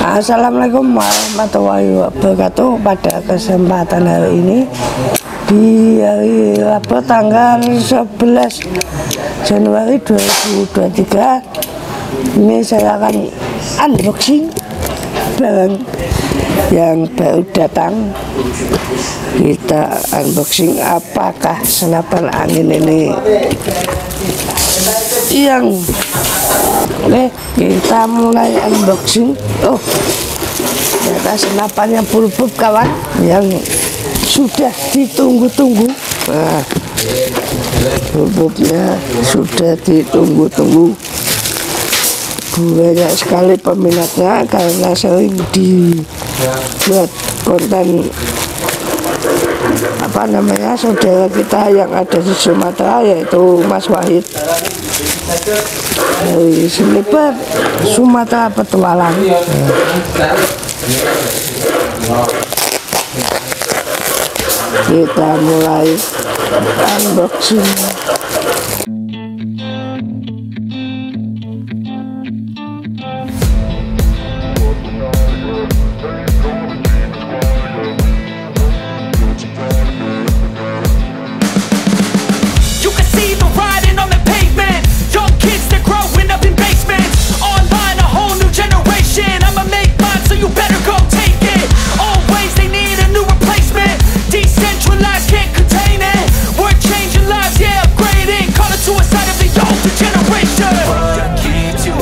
Assalamualaikum warahmatullahi wabarakatuh. Pada kesempatan hari ini Di hari Rabu tanggal 11 Januari 2023 Ini saya akan unboxing Barang yang baru datang. Kita unboxing apakah senapan angin ini Yang Oke, kita mulai unboxing. Oh, ternyata senapannya bulbub kawan yang sudah ditunggu-tunggu. Nah, sudah ditunggu-tunggu. Banyak sekali peminatnya karena sering dibuat konten apa namanya saudara kita yang ada di Sumatera yaitu Mas Wahid. Dari Seliper Sumatera Petualang. Kita mulai unboxing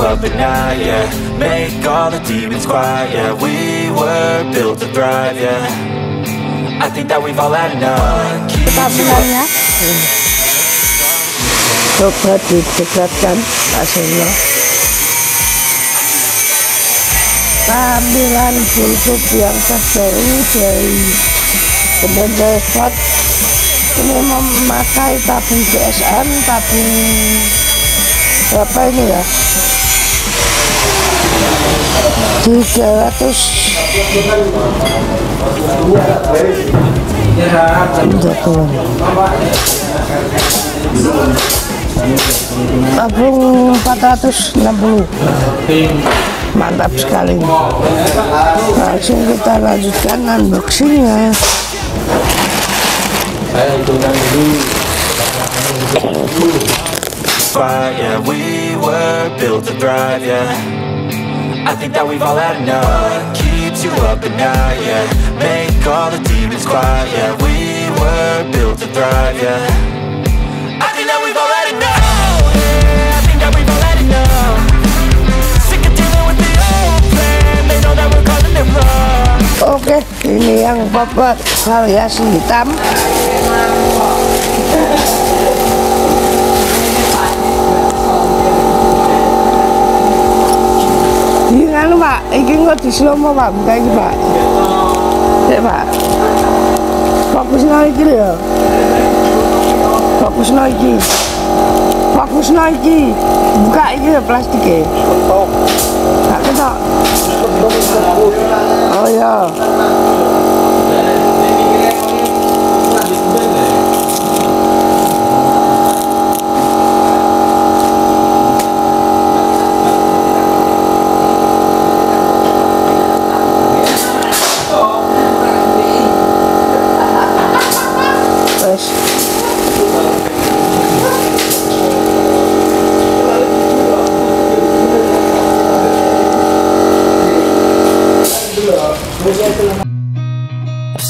up at night, yeah Make all the demons quiet, yeah. We were built to thrive, yeah. I think that we've all had enough. Up tampilannya coba didekatkan hasilnya tampilan bulbub yang terbaru dari Bendera Spot ini memakai tabung GSM tabung berapa ini ya 300 tabung 460 mantap sekali. Langsung kita lanjutkan unboxingnya quiet, yeah We were built to thrive, yeah I think that we've all had enough. What keeps you up at night, yeah. Make all the demons quiet, yeah. We were built to thrive, yeah. I think that we've all had yeah. I think that we've all had enough anu pak, ini nggak di slomo pak, bukan ini pak. Cek pak, fokus iki lho ya. Fokus iki. Fokus iki. Buka iki lho plastiknya. Gak ketok. Oh ya.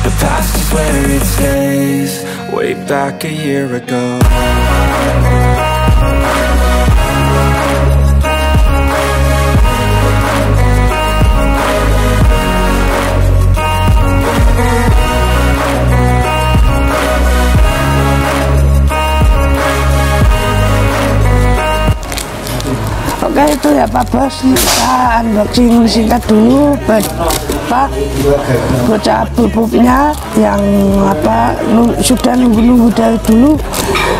The past is where it stays. Way back a year ago. Oke itu ya Pak Bos. Kita unboxing singkat dulu buat apa bocah pupuknya yang apa sudah nunggu-nunggu dari dulu.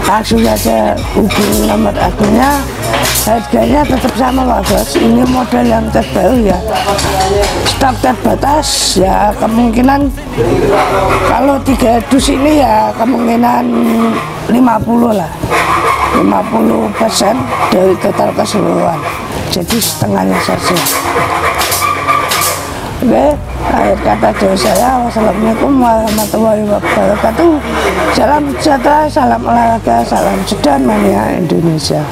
Langsung saja hubungi nomor akunnya harganya tetap sama Pak Bos. Ini model yang terbaru ya. Stok terbatas ya kemungkinan kalau tiga dus ini ya kemungkinan 50 lah. 50 persen dari total keseluruhan. Jadi setengahnya saja oke akhir kata dari saya wassalamualaikum warahmatullahi wabarakatuh. Salam sejahtera salam olahraga salam sedan mania Indonesia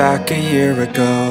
back a year ago